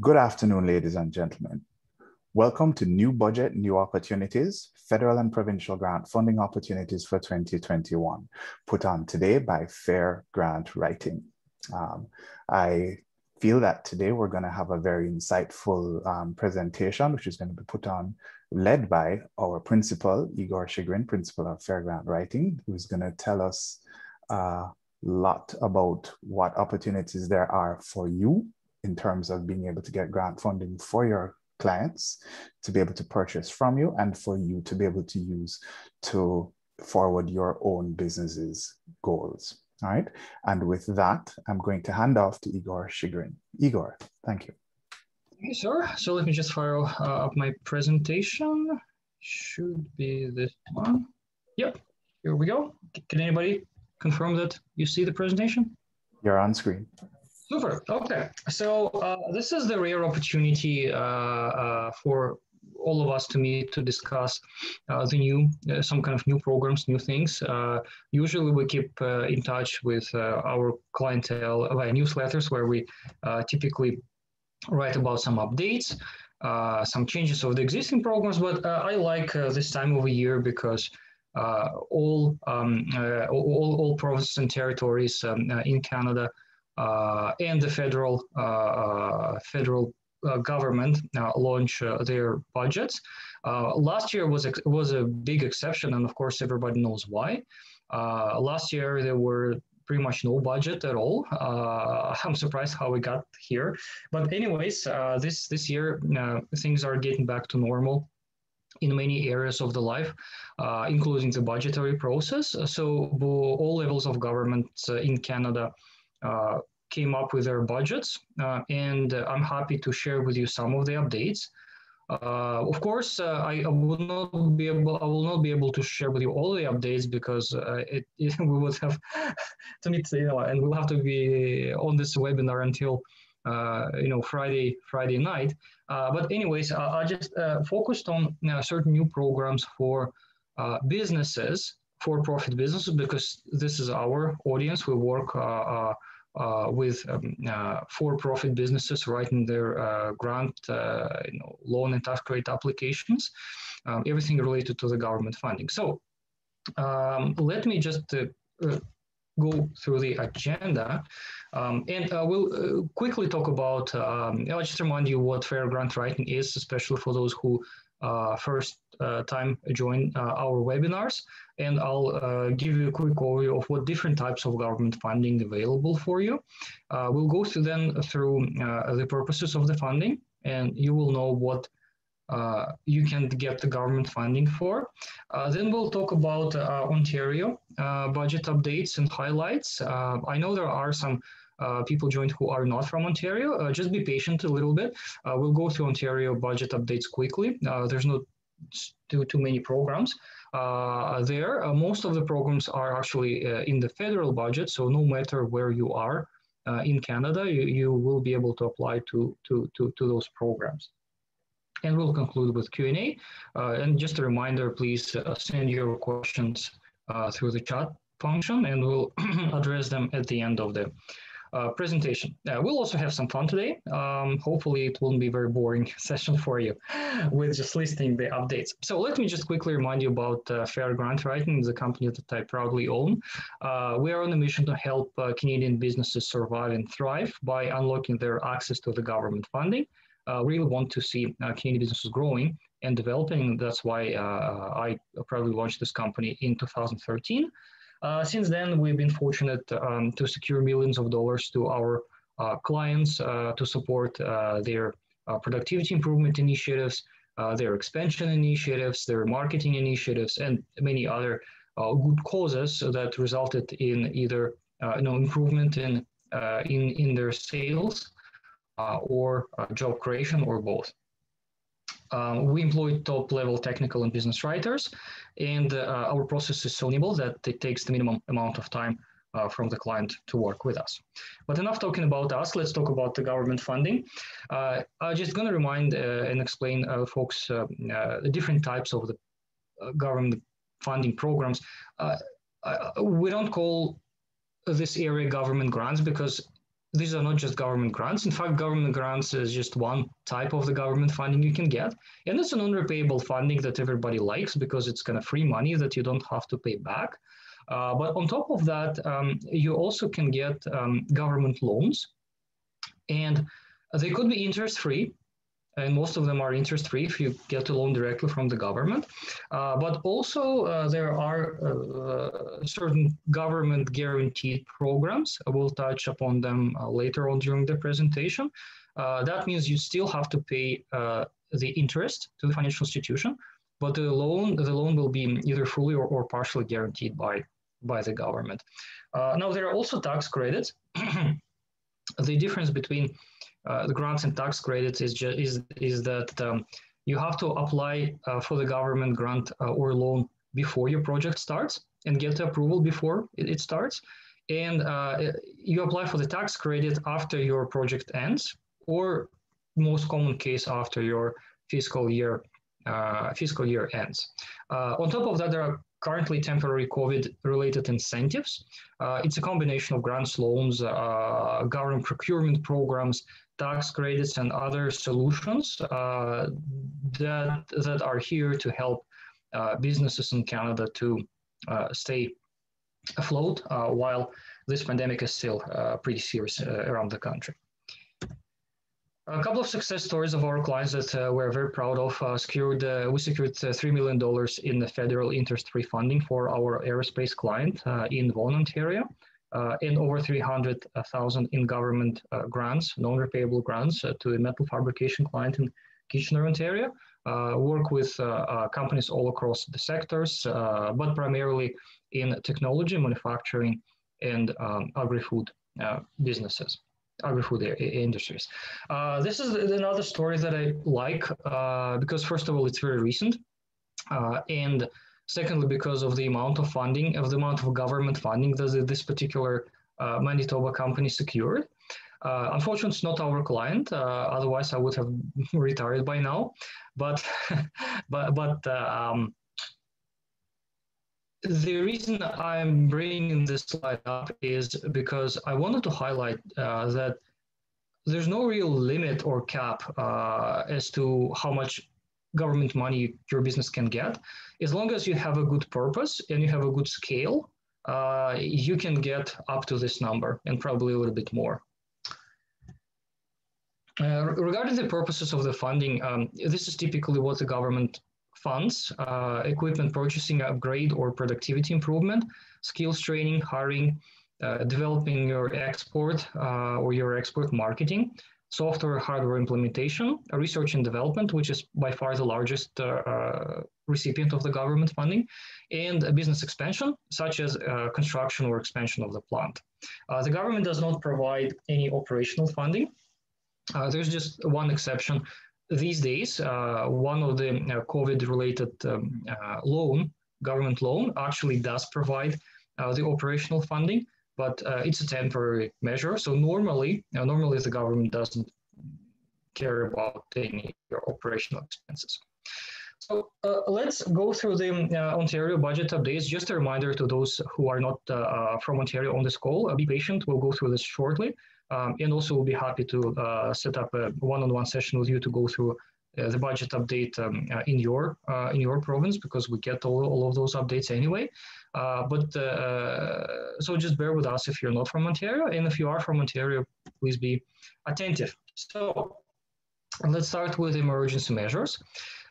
Good afternoon, ladies and gentlemen. Welcome to New Budget, New Opportunities, Federal and Provincial Grant Funding Opportunities for 2021, put on today by Fair Grant Writing. Um, I feel that today we're going to have a very insightful um, presentation, which is going to be put on, led by our principal, Igor Chigrin, principal of Fair Grant Writing, who's going to tell us a lot about what opportunities there are for you in terms of being able to get grant funding for your clients to be able to purchase from you and for you to be able to use to forward your own business's goals. All right. And with that, I'm going to hand off to Igor Chigrin. Igor, thank you. Okay, sir. So let me just fire uh, up my presentation. Should be this one. Yep, here we go. Can anybody confirm that you see the presentation? You're on screen. Super. Okay. So uh, this is the rare opportunity uh, uh, for all of us to meet to discuss uh, the new, uh, some kind of new programs, new things. Uh, usually we keep in touch with our clientele via newsletters where we typically write about some updates, some changes of the existing programs. But I like this time of the year because all, um, all, all provinces and territories um, in Canada and the federal uh, uh, federal government launch their budgets. last year was was a big exception, and of course everybody knows why. last year there were pretty much no budget at all. Uh, I'm surprised how we got here. But anyways, uh, this this year uh, things are getting back to normal in many areas of the life, including the budgetary process. So all levels of government in Canada uh, came up with their budgets, uh, and I'm happy to share with you some of the updates. Uh, of course, uh, I, I, will not be able. I will not be able to share with you all the updates because uh, it, it, we would have to meet, you know, and we'll have to be on this webinar until uh, you know Friday Friday night. but anyways, I, I just focused on certain new programs for businesses for-profit businesses because this is our audience. We work uh, uh, uh, with um, for-profit businesses writing their grant, you know, loan and tax credit applications, um, everything related to the government funding. So um, let me just go through the agenda. Um, and uh, we'll uh, quickly talk about, um, I'll just remind you what fair grant writing is, especially for those who uh, first uh, time join uh, our webinars. And I'll give you a quick overview of what different types of government funding available for you. we'll go through then through the purposes of the funding, and you will know what uh, you can get the government funding for. Uh, then we'll talk about uh, Ontario budget updates and highlights. I know there are some uh, people joined who are not from Ontario. Uh, just be patient a little bit. Uh, we'll go through Ontario budget updates quickly. there's not too, too many programs there. most of the programs are actually in the federal budget, so no matter where you are in Canada, you, you will be able to apply to, to, to, to those programs. And we'll conclude with Q&A. Uh, and just a reminder, please uh, send your questions uh, through the chat function and we'll address them at the end of the uh, presentation. Uh, we'll also have some fun today. Um, hopefully it won't be a very boring session for you with just listing the updates. So let me just quickly remind you about uh, Fair Grant Writing, the company that I proudly own. Uh, we are on a mission to help uh, Canadian businesses survive and thrive by unlocking their access to the government funding. Uh, really want to see Canadian businesses growing and developing. That's why I proudly launched this company in 2013. Uh, since then, we've been fortunate um, to secure millions of dollars to our uh, clients uh, to support their productivity improvement initiatives, their expansion initiatives, their marketing initiatives, and many other good causes that resulted in either you know, improvement in, in, in their sales or job creation or both. Um, we employ top level technical and business writers, and uh, our process is so nimble that it takes the minimum amount of time uh, from the client to work with us. But enough talking about us, let's talk about the government funding. Uh, I'm just going to remind uh, and explain uh, folks the different types of the government funding programs. we don't call this area government grants because these are not just government grants. In fact, government grants is just one type of the government funding you can get. And it's a non-repayable funding that everybody likes because it's kind of free money that you don't have to pay back. Uh, but on top of that, um, you also can get um, government loans. And they could be interest-free and most of them are interest-free if you get a loan directly from the government. Uh, but also uh, there are uh, certain government guaranteed programs. I will touch upon them uh, later on during the presentation. Uh, that means you still have to pay uh, the interest to the financial institution, but the loan the loan will be either fully or, or partially guaranteed by by the government. now there are also tax credits. the difference between uh, the grants and tax credits is just is is that um, you have to apply uh, for the government grant uh, or loan before your project starts and get approval before it, it starts, and uh, you apply for the tax credit after your project ends, or most common case after your fiscal year uh, fiscal year ends. On top of that, there are currently temporary COVID-related incentives. Uh, it's a combination of grants, loans, uh, government procurement programs, tax credits and other solutions uh, that, that are here to help uh, businesses in Canada to uh, stay afloat uh, while this pandemic is still pretty serious around the country. A couple of success stories of our clients that we're very proud of. secured, we secured $3 million in the federal interest-free funding for our aerospace client in Vaughan, Ontario uh, and over 300,000 in government uh, grants, non-repayable grants uh, to a metal fabrication client in Kitchener, Ontario. Uh, work with uh, uh, companies all across the sectors, but primarily in technology, manufacturing, and um, agri-food businesses, agri-food industries. this is another story that I like because first of all, it's very recent. and Secondly, because of the amount of funding, of the amount of government funding that this particular uh, Manitoba company secured. Uh, unfortunately, it's not our client. Uh, otherwise, I would have retired by now. But, but, but uh, um, the reason I'm bringing this slide up is because I wanted to highlight uh, that there's no real limit or cap uh, as to how much government money your business can get. As long as you have a good purpose and you have a good scale, uh, you can get up to this number and probably a little bit more. Uh, regarding the purposes of the funding, um, this is typically what the government funds, uh, equipment purchasing, upgrade or productivity improvement, skills training, hiring, uh, developing your export uh, or your export marketing, software hardware implementation, research and development, which is by far the largest uh, uh, recipient of the government funding, and business expansion, such as uh, construction or expansion of the plant. The government does not provide any operational funding. There's just one exception. These days, uh, one of the COVID-related um, loan, government loan, actually does provide the operational funding but uh, it's a temporary measure. So normally, normally the government doesn't care about any operational expenses. So uh, let's go through the uh, Ontario budget updates. Just a reminder to those who are not uh, uh, from Ontario on this call, uh, be patient, we'll go through this shortly. Um, and also we'll be happy to set up a one-on-one session with you to go through uh, the budget update um, uh, in your uh, in your province because we get all, all of those updates anyway. but so just bear with us if you're not from Ontario, and if you are from Ontario, please be attentive. So let's start with emergency measures.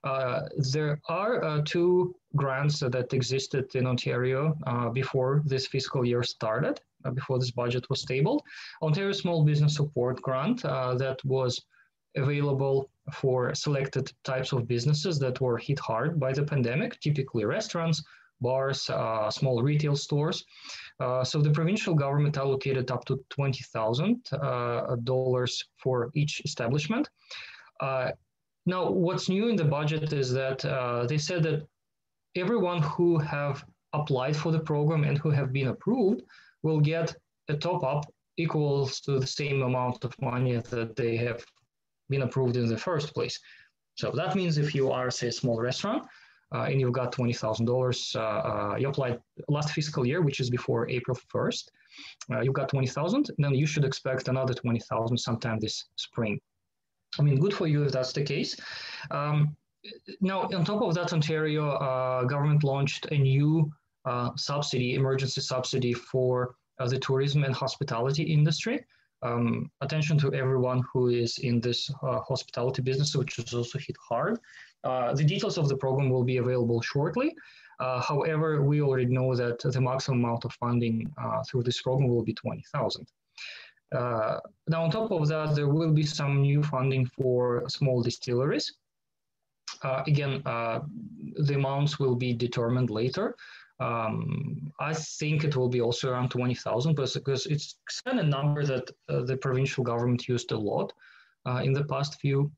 Uh, there are uh, two grants that existed in Ontario uh, before this fiscal year started, before this budget was tabled. Ontario Small Business Support Grant that was available for selected types of businesses that were hit hard by the pandemic, typically restaurants, bars, uh, small retail stores. Uh, so the provincial government allocated up to $20,000 uh, for each establishment. Uh, now, what's new in the budget is that uh, they said that everyone who have applied for the program and who have been approved will get a top up equals to the same amount of money that they have been approved in the first place. So that means if you are, say, a small restaurant, uh, and you've got $20,000. Uh, uh, you applied last fiscal year, which is before April 1st. Uh, you've got 20,000, then you should expect another 20,000 sometime this spring. I mean, good for you if that's the case. Um, now, on top of that, Ontario uh, government launched a new uh, subsidy, emergency subsidy for the tourism and hospitality industry. Um, attention to everyone who is in this hospitality business, which is also hit hard. Uh, the details of the program will be available shortly. Uh, however, we already know that the maximum amount of funding uh, through this program will be 20,000. Uh, now, on top of that, there will be some new funding for small distilleries. Uh, again, uh, the amounts will be determined later. Um, I think it will be also around 20,000 because it's kind of a number that the provincial government used a lot in the past few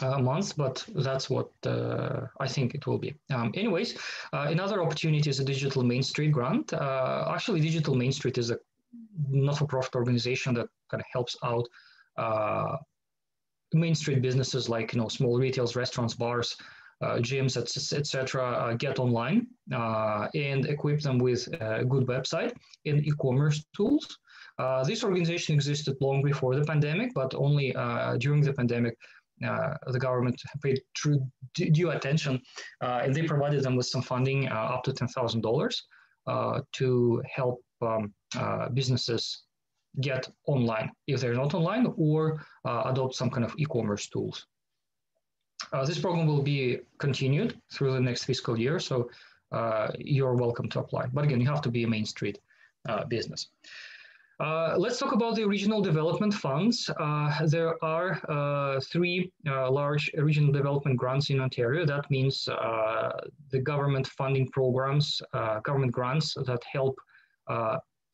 uh, months, but that's what uh, I think it will be. Um, anyways, uh, another opportunity is a Digital Main Street grant. Uh, actually, Digital Main Street is a not-for-profit organization that kind of helps out uh, Main Street businesses like you know small retails, restaurants, bars, uh, Uh, gyms, etc. Uh, get online uh, and equip them with a good website and e-commerce tools. this organization existed long before the pandemic, but only during the pandemic uh, the government paid true due attention, uh, and they provided them with some funding uh, up to ten thousand dollars to help um, businesses get online if they're not online or adopt some kind of e-commerce tools. This program will be continued through the next fiscal year, so you're welcome to apply. But again, you have to be a Main Street business. Uh, let's talk about the regional development funds. Uh, there are uh, three uh, large regional development grants in Ontario. That means uh, the government funding programs, uh, government grants that help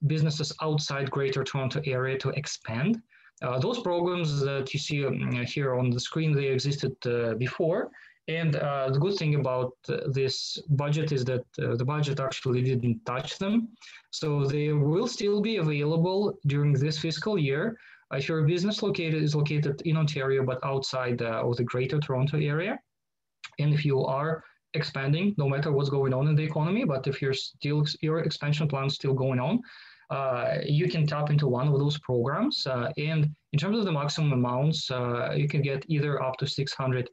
businesses outside Greater Toronto Area to expand. Those programs that you see um, here on the screen, they existed before. And uh, the good thing about uh, this budget is that uh, the budget actually didn't touch them. So they will still be available during this fiscal year. if your business located is located in Ontario, but outside uh, of the greater Toronto area, and if you are expanding, no matter what's going on in the economy, but if you're still, your expansion plan is still going on, uh, you can tap into one of those programs. Uh, and in terms of the maximum amounts, you can get either up to 600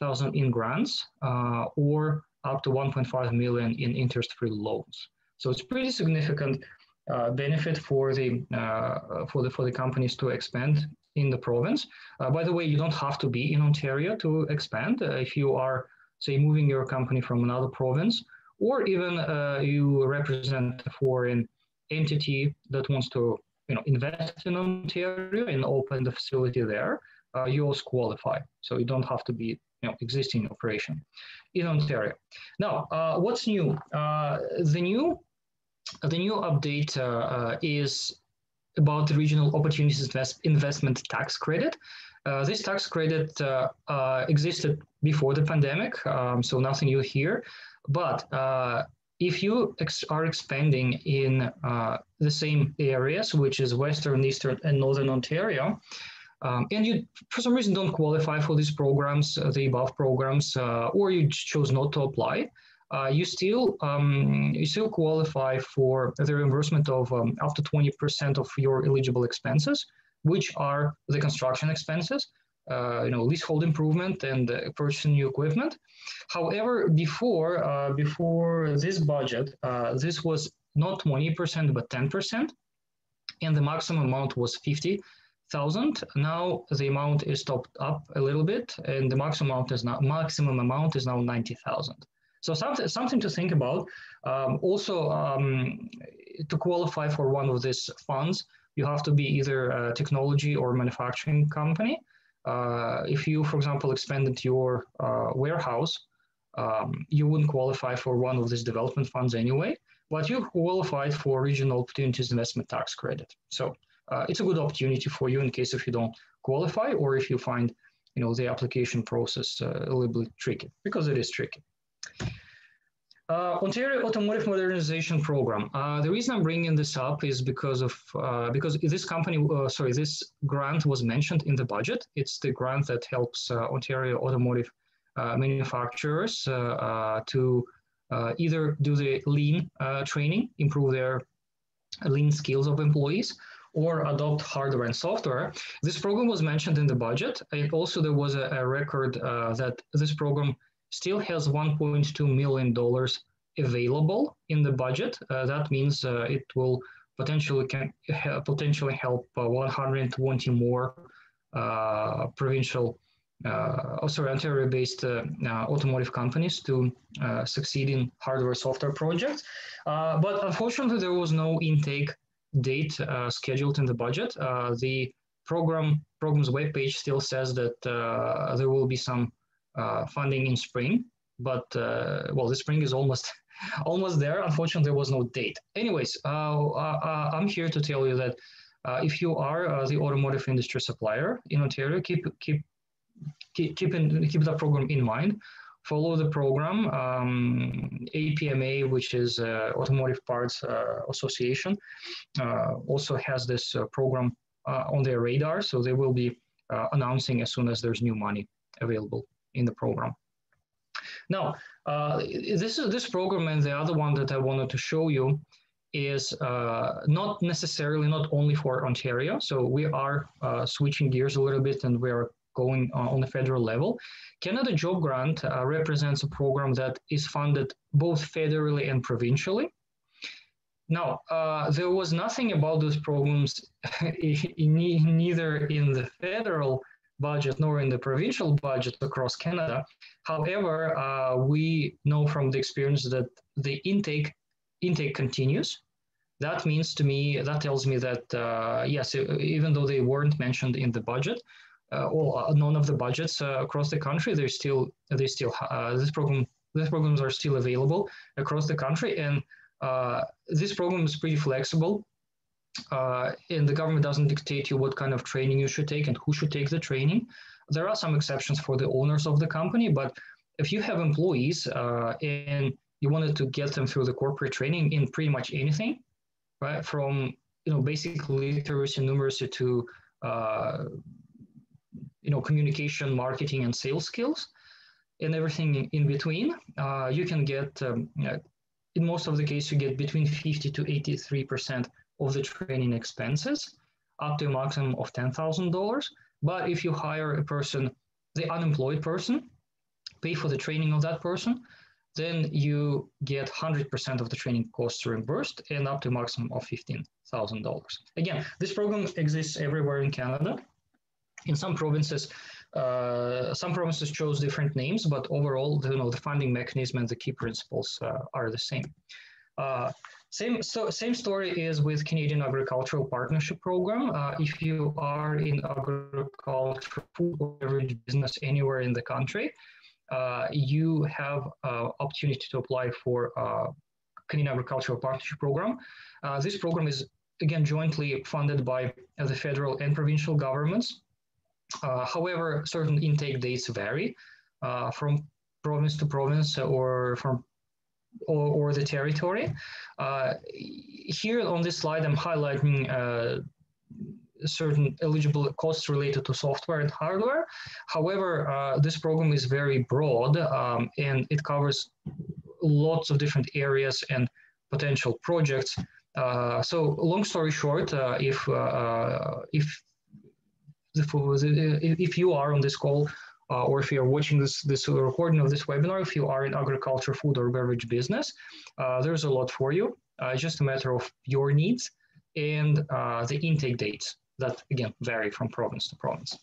thousand in grants uh, or up to 1.5 million in interest-free loans. So it's pretty significant uh, benefit for the uh, for the for the companies to expand in the province. Uh, by the way, you don't have to be in Ontario to expand. Uh, if you are, say, moving your company from another province, or even uh, you represent a foreign entity that wants to you know invest in Ontario and open the facility there, you also qualify. So you don't have to be you know, existing operation in Ontario. Now, uh, what's new? Uh, the new the new update uh, uh is about the regional opportunities invest, investment tax credit. Uh, this tax credit uh, existed before the pandemic, um, so nothing new here. But if you ex are expanding in the same areas, which is Western, Eastern, and Northern Ontario, um, and you, for some reason, don't qualify for these programs, uh, the above programs, uh, or you chose not to apply, uh, you still um, you still qualify for the reimbursement of um, up to 20% of your eligible expenses, which are the construction expenses, uh, you know, leasehold improvement and uh, purchasing new equipment. However, before uh, before this budget, this was not 20% but 10%, and the maximum amount was 50 thousand. Now the amount is topped up a little bit, and the maximum amount is now maximum amount is now ninety thousand. So something something to think about. Um, also, um, to qualify for one of these funds, you have to be either a technology or manufacturing company. Uh, if you, for example, expanded your uh, warehouse, um, you wouldn't qualify for one of these development funds anyway, but you qualified for regional opportunities investment tax credit. So uh, it's a good opportunity for you in case if you don't qualify or if you find you know the application process a little bit tricky because it is tricky. Uh, Ontario Automotive Modernization Program. Uh, the reason I'm bringing this up is because of uh, because this company, uh, sorry, this grant was mentioned in the budget. It's the grant that helps uh, Ontario Automotive manufacturers to either do the lean training, improve their lean skills of employees, or adopt hardware and software. This program was mentioned in the budget. And also there was a, a record uh, that this program still has $1.2 million available in the budget. Uh, that means uh, it will potentially can potentially help uh, 120 more uh, provincial uh, oh, sorry, Ontario-based uh, automotive companies to succeed in hardware software projects. but unfortunately, there was no intake date scheduled in the budget. The program program's webpage still says that there will be some funding in spring, but well, the spring is almost almost there. Unfortunately, there was no date. Anyways, I'm here to tell you that if you are the automotive industry supplier in Ontario, keep keep keep keep, in, keep that program in mind follow the program. Um, APMA, which is uh, Automotive Parts uh, Association, uh, also has this uh, program uh, on their radar. So they will be uh, announcing as soon as there's new money available in the program. Now, this is this program and the other one that I wanted to show you is not necessarily not only for Ontario. So we are switching gears a little bit and we are going on the federal level. Canada Job Grant uh, represents a program that is funded both federally and provincially. Now, uh, there was nothing about those programs in, neither in the federal budget nor in the provincial budget across Canada. However, uh, we know from the experience that the intake intake continues. That means to me, that tells me that uh, yes, even though they weren't mentioned in the budget, uh, uh, none of the budgets uh, across the country. They're still they still this program these programs are still available across the country, and this program is pretty flexible. Uh, and the government doesn't dictate you what kind of training you should take and who should take the training. There are some exceptions for the owners of the company, but if you have employees uh, and you wanted to get them through the corporate training in pretty much anything, right, from you know basic literacy, and numeracy to uh, you know, communication, marketing, and sales skills, and everything in between. Uh, you can get, um, in most of the case, you get between 50 to 83% of the training expenses, up to a maximum of $10,000. But if you hire a person, the unemployed person, pay for the training of that person, then you get 100% of the training costs reimbursed and up to a maximum of $15,000. Again, this program exists everywhere in Canada. In some provinces, uh, some provinces chose different names, but overall, you know, the funding mechanism and the key principles uh, are the same. Uh, same, so, same story is with Canadian Agricultural Partnership Program. Uh, if you are in agriculture, food or beverage business anywhere in the country, uh, you have uh, opportunity to apply for Canadian Agricultural Partnership Program. this program is again jointly funded by the federal and provincial governments. Uh, however, certain intake dates vary uh, from province to province or from or, or the territory. Uh, here on this slide, I'm highlighting uh, certain eligible costs related to software and hardware. However, uh, this program is very broad um, and it covers lots of different areas and potential projects. Uh, so long story short, if, if if you are on this call uh, or if you're watching this, this recording of this webinar, if you are in agriculture, food or beverage business, uh, there's a lot for you. Uh, it's just a matter of your needs and uh, the intake dates that, again, vary from province to province.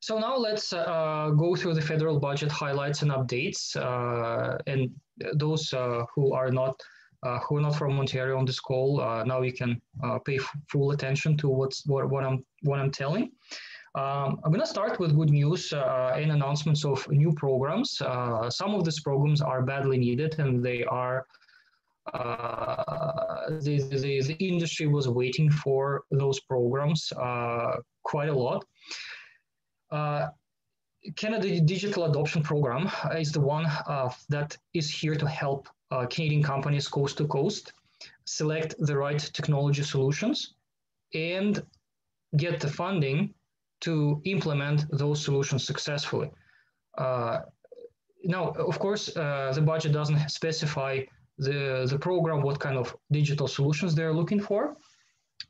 So now let's uh, go through the federal budget highlights and updates. Uh, and those who are not uh, who are not from Ontario on this call, uh, now you can uh, pay full attention to what's what, what I'm what I'm telling. Um, I'm going to start with good news uh, and announcements of new programs. Uh, some of these programs are badly needed and they are, uh, the, the, the, industry was waiting for those programs quite a lot. Canada Digital Adoption Program is the one that is here to help uh, Canadian companies coast to coast, select the right technology solutions, and get the funding to implement those solutions successfully. now, of course, the budget doesn't specify the, the program what kind of digital solutions they're looking for.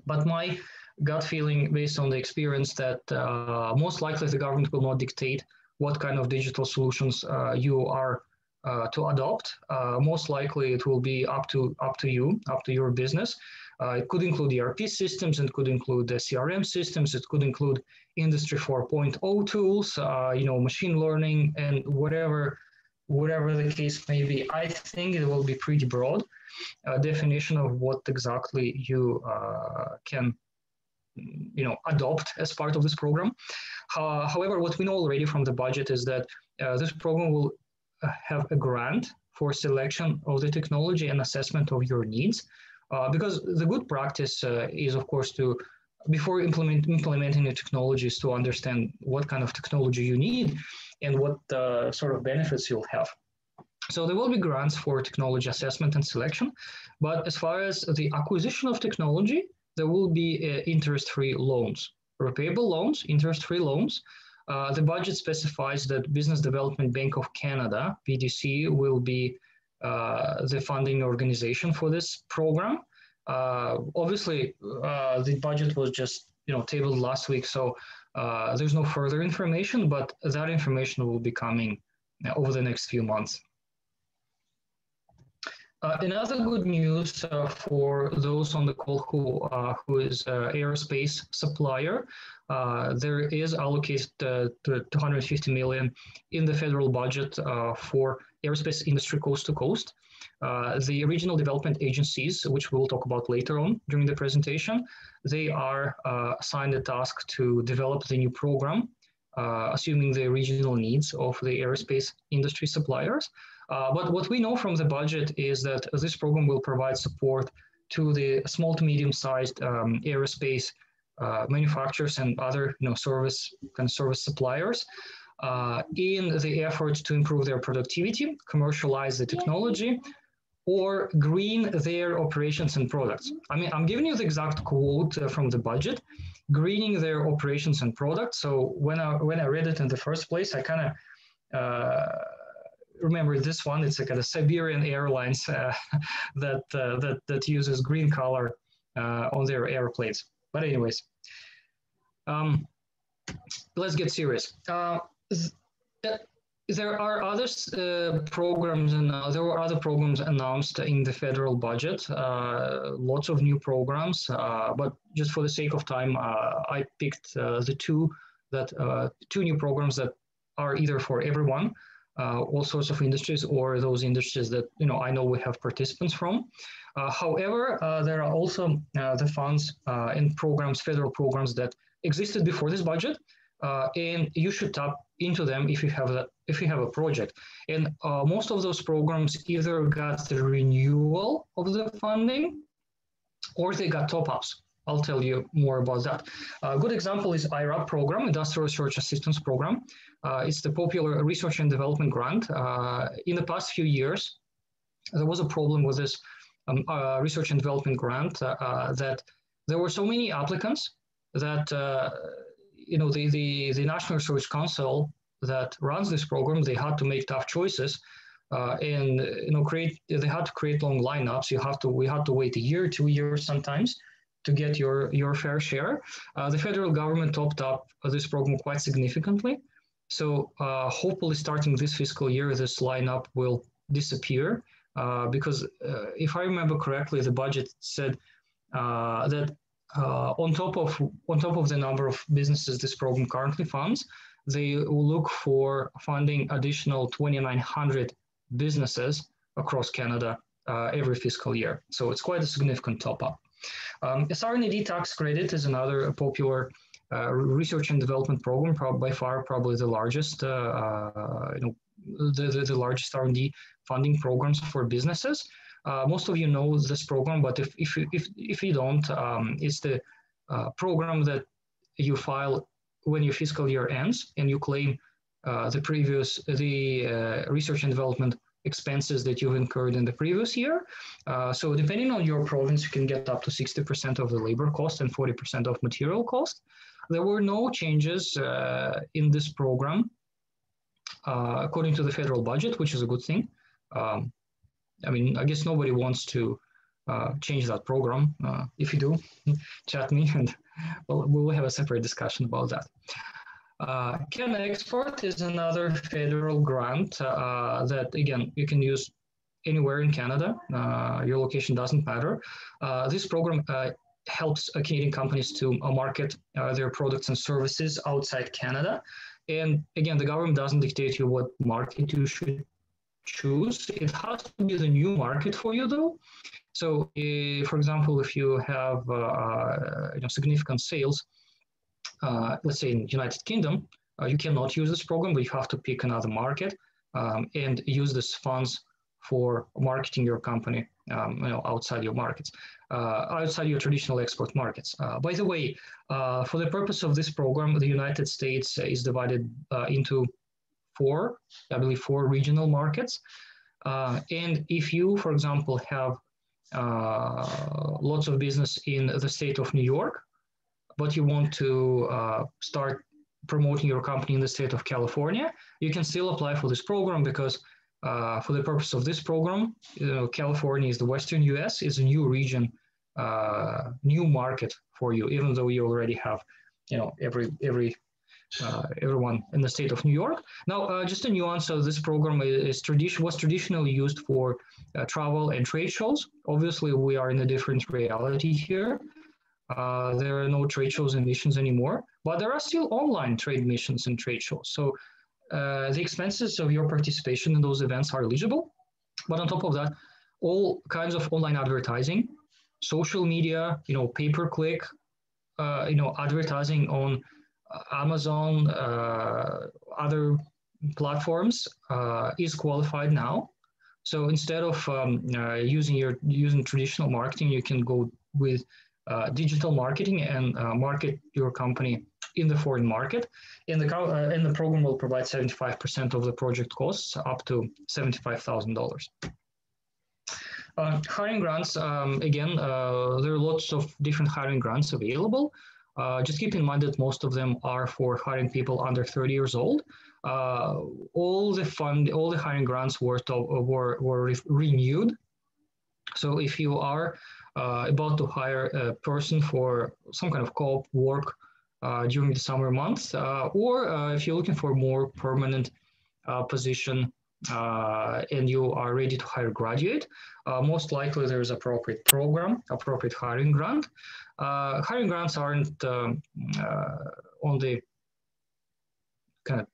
But my gut feeling based on the experience that uh, most likely the government will not dictate what kind of digital solutions uh, you are uh, to adopt. Uh, most likely it will be up to up to you, up to your business. Uh, it could include ERP systems, it could include the CRM systems, it could include Industry 4.0 tools, uh, you know, machine learning, and whatever whatever the case may be. I think it will be pretty broad definition of what exactly you can you know adopt as part of this program. Uh, however, what we know already from the budget is that uh, this program will uh, have a grant for selection of the technology and assessment of your needs. Uh, because the good practice uh, is, of course, to before implement, implementing the technologies to understand what kind of technology you need and what uh, sort of benefits you'll have. So there will be grants for technology assessment and selection, but as far as the acquisition of technology, there will be uh, interest-free loans, repayable loans, interest-free loans. Uh, the budget specifies that Business Development Bank of Canada, BDC, will be the funding organization for this program. Uh, obviously, uh, the budget was just you know tabled last week, so uh, there's no further information, but that information will be coming over the next few months. Uh, another good news uh, for those on the call who uh, who is uh, aerospace supplier, uh, there is allocated uh, 250 million in the federal budget for aerospace industry coast to coast. the regional development agencies, which we'll talk about later on during the presentation, they are assigned the task to develop the new program, assuming the regional needs of the aerospace industry suppliers. Uh, but what we know from the budget is that this program will provide support to the small to medium sized um, aerospace uh, manufacturers and other you know, service, of service suppliers uh, in the efforts to improve their productivity, commercialize the technology, or green their operations and products. I mean, I'm giving you the exact quote uh, from the budget, greening their operations and products. So when I, when I read it in the first place, I kind of uh, remember this one, it's like a Siberian Airlines uh, that, that, that uses green color on their airplanes. But anyways, um, let's get serious. Uh, there are other uh, programs and uh, there were other programs announced in the federal budget. Uh, lots of new programs, uh, but just for the sake of time, I picked the two that two new programs that are either for everyone uh, all sorts of industries or those industries that you know I know we have participants from. Uh, however, uh, there are also uh, the funds uh, and programs, federal programs that existed before this budget, uh, and you should tap into them if you have if you have a project. And most of those programs either got the renewal of the funding or they got top ups. I'll tell you more about that. A good example is IRAP program, Industrial Research Assistance Program. Uh, it's the popular research and development grant. Uh, in the past few years, there was a problem with this um, uh, research and development grant uh, uh, that there were so many applicants that uh, you know the, the, the National Research Council that runs this program, they had to make tough choices. and you know, create they had to create long lineups. You have to we had to wait a year, two years sometimes to get your, your fair share. Uh, the federal government topped up this program quite significantly. So uh, hopefully starting this fiscal year, this lineup will disappear uh, because uh, if I remember correctly, the budget said uh, that uh, on top of on top of the number of businesses this program currently funds, they will look for funding additional 2,900 businesses across Canada every fiscal year. So it's quite a significant top up. Um, tax credit is another popular uh, research and development program, by far probably the largest, uh, uh, you know, the, the, the, largest R&D funding programs for businesses. Uh, most of you know this program, but if, if, if, if you don't, um, it's the uh, program that you file when your fiscal year ends and you claim uh, the previous, the research and development expenses that you've incurred in the previous year. Uh, so depending on your province, you can get up to 60% of the labor cost and 40% of material cost. There were no changes uh, in this program according to the federal budget, which is a good thing. Um, I mean, I guess nobody wants to uh, change that program. Uh, if you do, chat me and we'll, we'll have a separate discussion about that. Uh, CanExport is another federal grant uh, that, again, you can use anywhere in Canada. Uh, your location doesn't matter. Uh, this program helps Canadian companies to market their products and services outside Canada. And again, the government doesn't dictate you what market you should choose. It has to be the new market for you, though. So, uh, for example, if you have uh, uh, you know, significant sales, uh, let's say in United Kingdom, uh, you cannot use this program, but you have to pick another market um, and use these funds for marketing your company um, you know, outside your markets, uh, outside your traditional export markets. by the way, for the purpose of this program, the United States is divided into four, I believe, four regional markets. Uh, and if you, for example, have uh, lots of business in the state of New York, but you want to uh, start promoting your company in the state of California, you can still apply for this program because uh, for the purpose of this program, know, California is the Western US, is a new region, uh, new market for you, even though you already have, you know, every every uh, everyone in the state of New York. Now, uh, just a nuance of this program is, tradition was traditionally used for uh, travel and trade shows. Obviously, we are in a different reality here. Uh, there are no trade shows and missions anymore, but there are still online trade missions and trade shows. So uh, the expenses of your participation in those events are eligible. But on top of that, all kinds of online advertising, social media, you know, pay-per-click, uh, you know, advertising on Amazon, uh, other platforms uh, is qualified now. So instead of um, uh, using your using traditional marketing, you can go with uh, digital marketing and uh, market your company in the foreign market. And the uh, and the program will provide 75% of the project costs up to $75,000. hiring grants, um, again, there are lots of different hiring grants available. Uh, just keep in mind that most of them are for hiring people under 30 years old. Uh, all the fund, all the hiring grants were, to, were, were re renewed. So if you are uh, about to hire a person for some kind of co-op work uh, during the summer months, uh, or uh, if you're looking for a more permanent position and you are ready to hire a graduate, most likely there is appropriate program, appropriate hiring grant. Uh, hiring grants aren't um, uh, on the kind of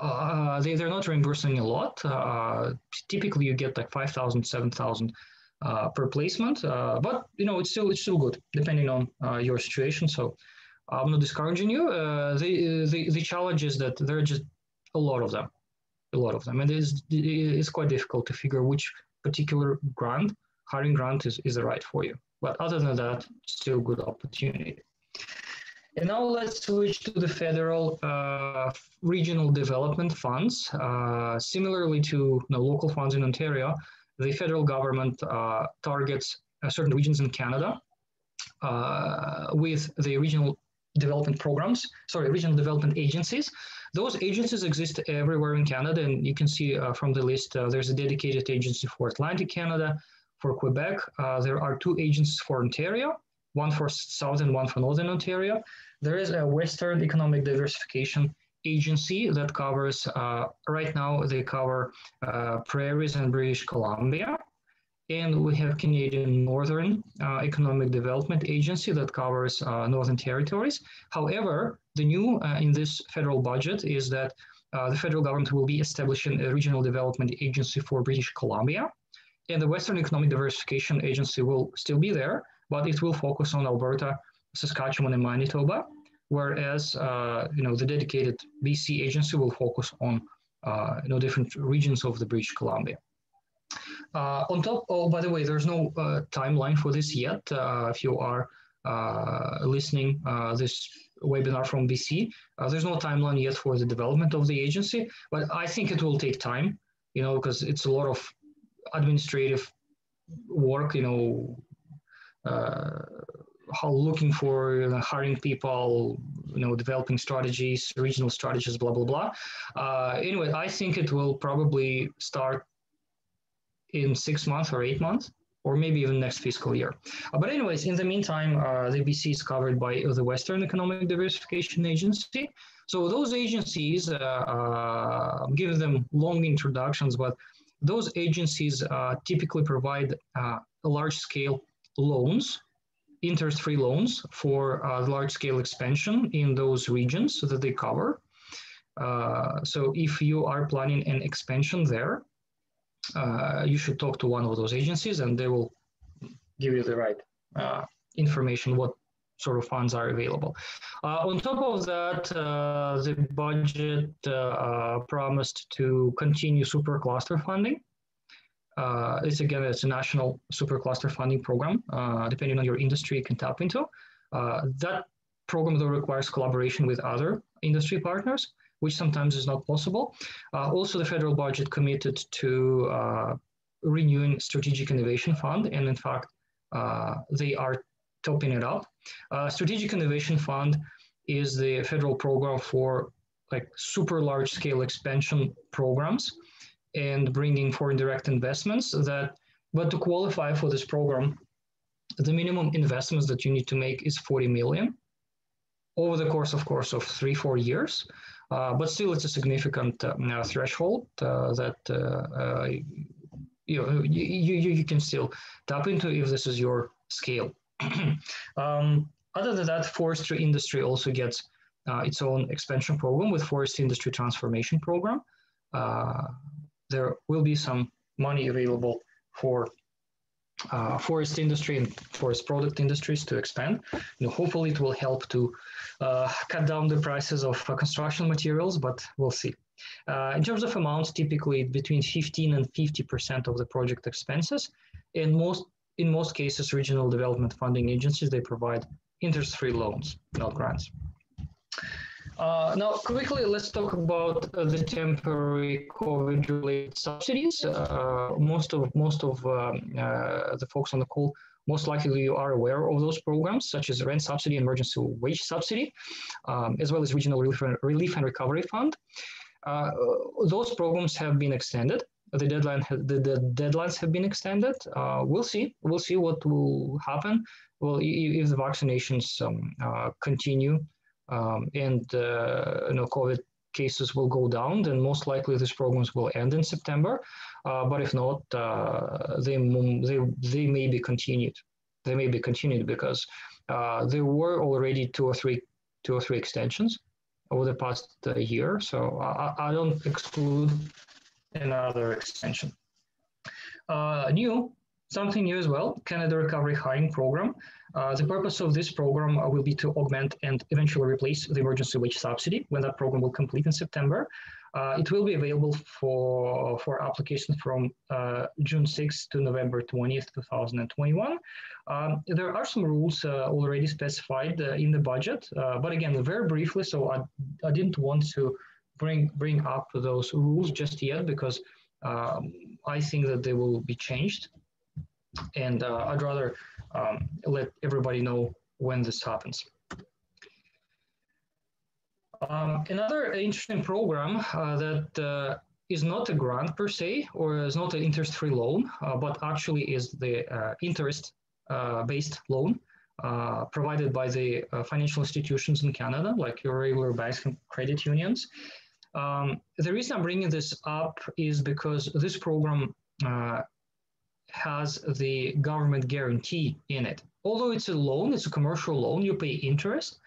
uh, they, they're not reimbursing a lot. Uh, typically, you get like 5,000, 7,000 uh, per placement, uh, but you know it's still it's still good depending on your situation. So I'm not discouraging you. the, the the challenge is that there are just a lot of them, a lot of them, and it's it's quite difficult to figure which particular grant hiring grant is, is the right for you. But other than that, still good opportunity. And now let's switch to the federal uh, regional development funds. Uh, similarly to you know, local funds in Ontario, the federal government uh, targets uh, certain regions in Canada uh, with the regional development programs, sorry, regional development agencies. Those agencies exist everywhere in Canada, and you can see uh, from the list, there's a dedicated agency for Atlantic Canada, for Quebec, uh, there are two agencies for Ontario, one for Southern, one for Northern Ontario. There is a Western Economic Diversification Agency that covers, uh, right now, they cover uh, prairies and British Columbia. And we have Canadian Northern uh, Economic Development Agency that covers Northern Territories. However, the new in this federal budget is that the federal government will be establishing a regional development agency for British Columbia and the Western Economic Diversification Agency will still be there, but it will focus on Alberta, Saskatchewan, and Manitoba, whereas uh, you know the dedicated BC agency will focus on uh, you know different regions of the British Columbia. Uh, on top, oh, by the way, there's no uh, timeline for this yet. Uh, if you are uh, listening this webinar from BC, there's no timeline yet for the development of the agency, but I think it will take time, you know, because it's a lot of administrative work, you know, looking for hiring people, you know, developing strategies, regional strategies, blah blah blah. Uh, anyway, I think it will probably start in six months or eight months, or maybe even next fiscal year. Uh, but anyways, in the meantime, uh, the BC is covered by the Western Economic Diversification Agency. So those agencies, uh, uh, I'm giving them long introductions, but those agencies uh, typically provide large-scale loans interest-free loans for uh, large-scale expansion in those regions that they cover. Uh, so if you are planning an expansion there, uh, you should talk to one of those agencies and they will give you the right uh, information what sort of funds are available. Uh, on top of that, uh, the budget promised to continue supercluster funding uh, it's again, it's a national supercluster funding program. Uh, depending on your industry, you can tap into. Uh, that program though requires collaboration with other industry partners, which sometimes is not possible. Uh, also, the federal budget committed to uh, renewing Strategic Innovation Fund, and in fact, uh, they are topping it up. Strategic Innovation Fund is the federal program for like super large scale expansion programs and bringing foreign direct investments that but to qualify for this program the minimum investments that you need to make is 40 million over the course of course of three four years. Uh, but still it's a significant uh, threshold uh, that uh, uh, you, you, you, you can still tap into if this is your scale. Um, other than that forestry industry also gets uh, its own expansion program with forest industry transformation program there will be some money available for uh, forest industry and forest product industries to expand. Hopefully, it will help to uh, cut down the prices of uh, construction materials, but we'll see. Uh, in terms of amounts, typically between 15 and 50 percent of the project expenses. In most in most cases, regional development funding agencies they provide interest-free loans, not grants. Uh, now, quickly, let's talk about uh, the temporary COVID-related subsidies. Uh, most of most of um, uh, the folks on the call, most likely you are aware of those programs, such as rent subsidy, emergency wage subsidy, um, as well as regional relief and, relief and recovery fund. Uh, those programs have been extended. The deadline, the, the deadlines have been extended. Uh, we'll see. We'll see what will happen. Well, if the vaccinations um, continue um, and uh, you know COVID cases will go down, then most likely these programs will end in September. Uh, but if not, uh, they, they, they may be continued. They may be continued because uh, there were already two or three two or three extensions over the past uh, year. So I, I, don't exclude another extension. Uh, new, something new as well, Canada Recovery Hiring Program. Uh, the purpose of this program uh, will be to augment and eventually replace the emergency wage subsidy when that program will complete in September. Uh, it will be available for, for application from uh, June 6th to November 20th, 2021. Um, there are some rules uh, already specified uh, in the budget, but again, very briefly, so I, I didn't want to bring, bring up those rules just yet because um, I think that they will be changed. And I'd rather um, let everybody know when this happens. Um, another interesting program uh, that uh, is not a grant per se, or is not an interest-free loan, uh, but actually is the uh, interest-based uh, loan uh, provided by the financial institutions in Canada, like your regular banks and credit unions. Um, the reason I'm bringing this up is because this program has the government guarantee in it. Although it's a loan, it's a commercial loan, you pay interest,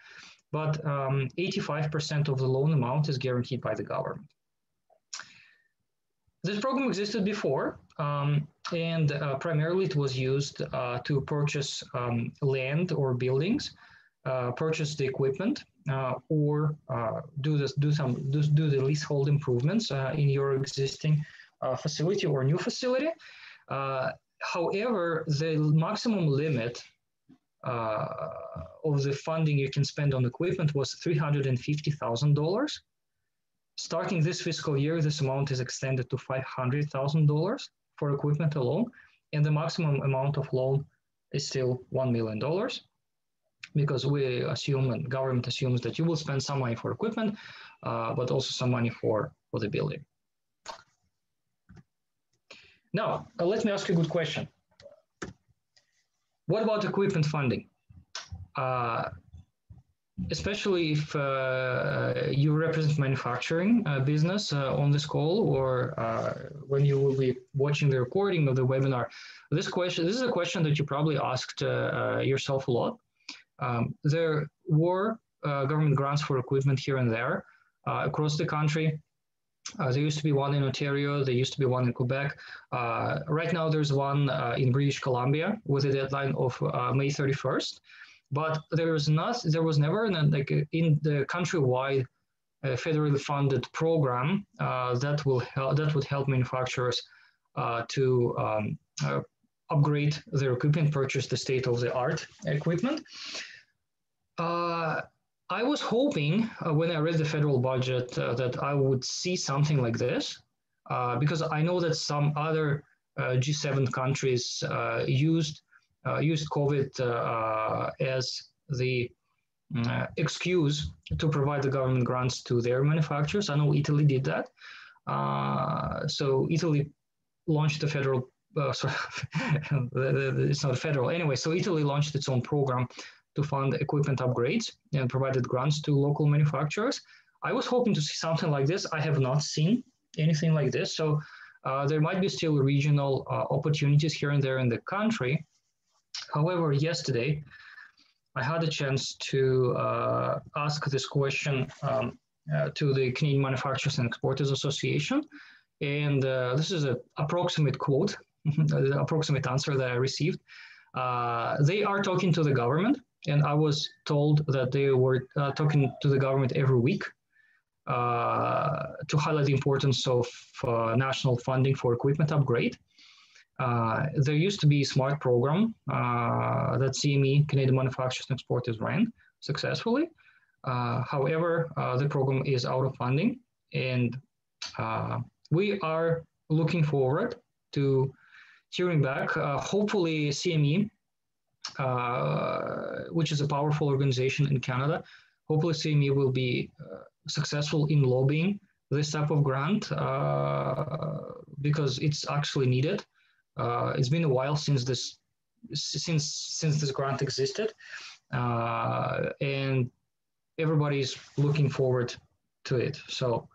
but 85% um, of the loan amount is guaranteed by the government. This program existed before, um, and uh, primarily it was used uh, to purchase um, land or buildings, uh, purchase the equipment, uh, or uh, do this, do some do, do the leasehold improvements uh, in your existing facility or new facility. Uh, however, the maximum limit uh, of the funding you can spend on equipment was $350,000. Starting this fiscal year, this amount is extended to $500,000 for equipment alone, and the maximum amount of loan is still $1 million. because we assume and government assumes that you will spend some money for equipment, uh, but also some money for, for the building. Now, uh, let me ask you a good question. What about equipment funding? Uh, especially if uh, you represent manufacturing uh, business uh, on this call or when you will be watching the recording of the webinar. This question, this is a question that you probably asked yourself a lot. Um, there were government grants for equipment here and there across the country. Uh, there used to be one in Ontario. There used to be one in Quebec. Uh, right now, there's one uh, in British Columbia with a deadline of May 31st but there was not there was never an, like in the countrywide uh, federally funded program uh, that will help that would help manufacturers uh, to um, uh, upgrade their equipment, purchase the state of the art equipment. Uh, I was hoping uh, when I read the federal budget that I would see something like this because I know that some other G7 countries used uh, used COVID uh, as the uh, excuse to provide the government grants to their manufacturers. I know Italy did that. so Italy launched the federal uh, sorry, it's not federal anyway. So Italy launched its own program to fund equipment upgrades and provided grants to local manufacturers. I was hoping to see something like this. I have not seen anything like this. So uh, there might be still regional uh, opportunities here and there in the country. However, yesterday, I had a chance to uh, ask this question um, uh, to the Canadian Manufacturers and Exporters Association. And uh, this is an approximate quote, the approximate answer that I received. Uh, they are talking to the government, and I was told that they were uh, talking to the government every week uh, to highlight the importance of national funding for equipment upgrade. Uh, there used to be a smart program uh, that CME, Canadian Manufacturers and Exporters, ran successfully. Uh, however, uh, the program is out of funding, and uh, we are looking forward to hearing back. Uh, hopefully, CME, which is a powerful organization in Canada, hopefully CME will be successful in lobbying this type of grant because it's actually needed. Uh, it's been a while since this since since this grant existed, uh, and everybody's looking forward to it. So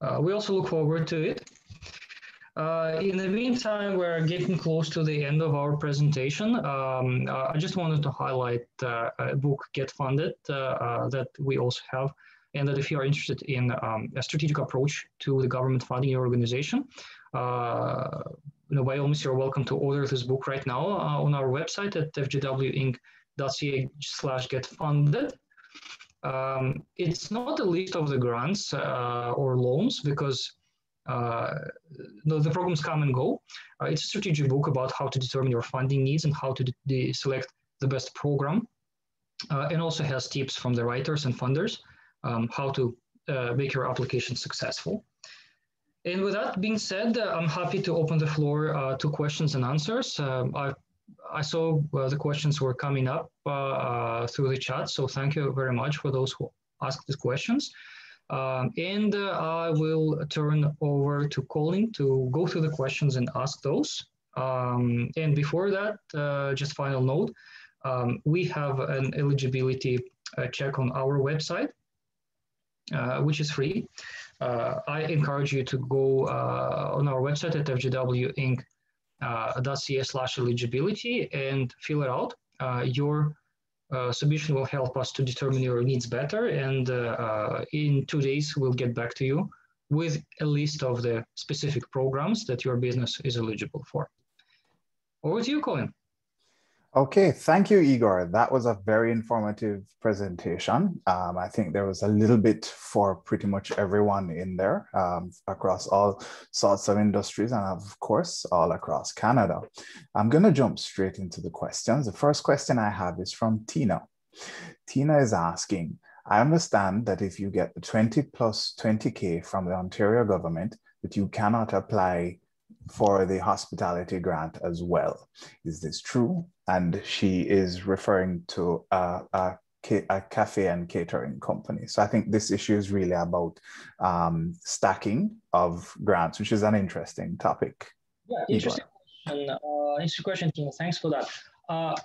uh, we also look forward to it. Uh, in the meantime, we're getting close to the end of our presentation. Um, uh, I just wanted to highlight uh, a book, Get Funded, that we also have, and that if you are interested in um, a strategic approach to the government funding your organization, know, by all means, you're welcome to order this book right now uh, on our website at fgwinc.ca slash get funded. Um, it's not a list of the grants uh, or loans because uh, the, the, programs come and go. Uh, it's a strategic book about how to determine your funding needs and how to de- select the best program. Uh, and also has tips from the writers and funders um, how to uh, make your application successful. And with that being said, uh, I'm happy to open the floor uh, to questions and answers. I, I saw the questions were coming up through the chat, so thank you very much for those who asked the questions. Um, and uh, I will turn over to Colin to go through the questions and ask those. Um, and before that, just final note, um, we have an eligibility check on our website, which is free uh, I encourage you to go uh, on our website at fgwinc.ca uh, slash eligibility and fill it out. Uh, your uh, submission will help us to determine your needs better. And uh, in two days, we'll get back to you with a list of the specific programs that your business is eligible for. Over to you, Colin. Okay, thank you, Igor. That was a very informative presentation. Um, I think there was a little bit for pretty much everyone in there um, across all sorts of industries and, of course, all across Canada. I'm going to jump straight into the questions. The first question I have is from Tina. Tina is asking, I understand that if you get the 20 plus 20K from the Ontario government, that you cannot apply for the hospitality grant as well. Is this true? And she is referring to a, a, a, cafe and catering company. So I think this issue is really about um, stacking of grants, which is an interesting topic. Yeah, interesting question. Uh, interesting question. Thanks for that. Uh,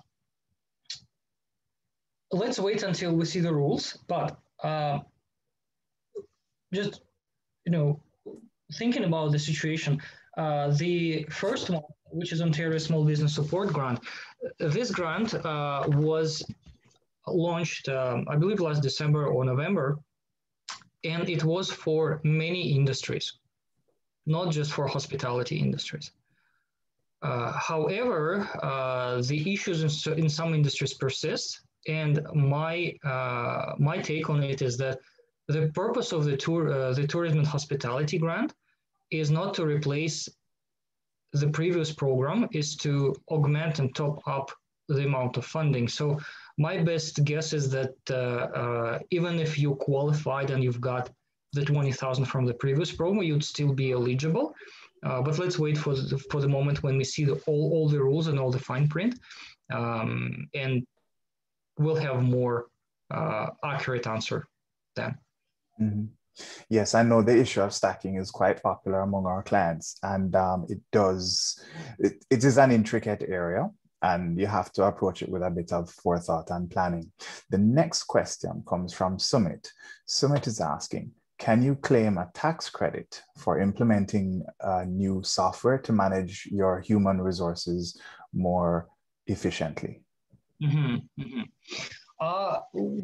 let's wait until we see the rules, but uh, just you know, thinking about the situation, uh, the first one, which is Ontario Small Business Support Grant, this grant uh, was launched, um, I believe, last December or November, and it was for many industries, not just for hospitality industries. Uh, however, uh, the issues in, in, some industries persist, and my uh, my take on it is that the purpose of the tour uh, the tourism and hospitality grant is not to replace the previous program, is to augment and top up the amount of funding. So my best guess is that uh, uh, even if you qualified and you've got the 20,000 from the previous program, you'd still be eligible. Uh, but let's wait for the, for the moment when we see the, all, all the rules and all the fine print. Um, and we'll have more uh, accurate answer then. Mm-hmm. Yes, I know the issue of stacking is quite popular among our clients, and um, it does, it, it is an intricate area, and you have to approach it with a bit of forethought and planning. The next question comes from Summit. Summit is asking, can you claim a tax credit for implementing a new software to manage your human resources more efficiently? Mm-hmm, mm-hmm. Uh,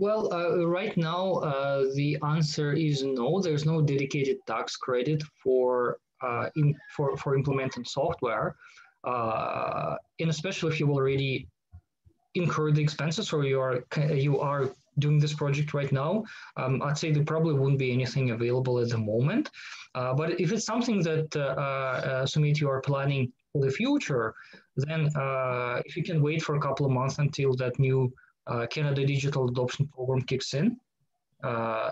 well, uh, right now, uh, the answer is no. There's no dedicated tax credit for uh, in, for, for implementing software. Uh, and especially if you've already incurred the expenses or you are you are doing this project right now, um, I'd say there probably wouldn't be anything available at the moment. Uh, but if it's something that uh, uh, Sumit you are planning for the future, then if you can wait for a couple of months until that new uh, Canada Digital Adoption Program kicks in, uh,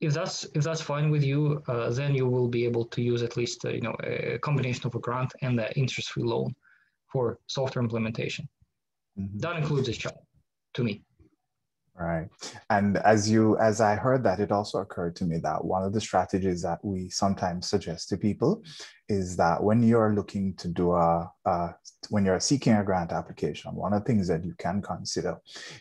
if that's if that's fine with you, uh, then you will be able to use at least uh, you know a combination of a grant and the interest-free loan for software implementation. Mm-hmm. That includes this child, to me. Right. And as you as I heard that, it also occurred to me that one of the strategies that we sometimes suggest to people is that when you're looking to do a, a when you're seeking a grant application, one of the things that you can consider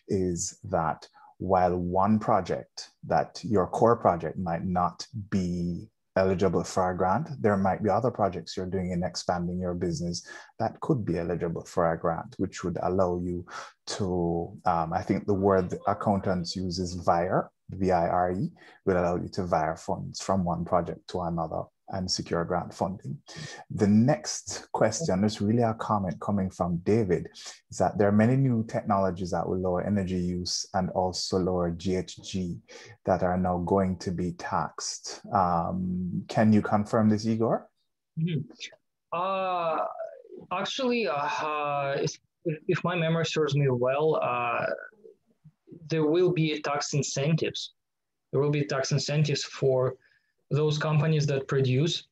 is that while one project that your core project might not be eligible for a grant. There might be other projects you're doing in expanding your business that could be eligible for a grant, which would allow you to, um, I think the word accountants use is VIRE, V-I-R-E, will allow you to VIRE funds from one project to another and secure grant funding. The next question is really a comment coming from David, is that there are many new technologies that will lower energy use and also lower GHG that are now going to be taxed. Um, can you confirm this, Igor? Mm-hmm. Uh, actually, uh, if, if, my memory serves me well, uh, there will be tax incentives. There will be tax incentives for those companies that produce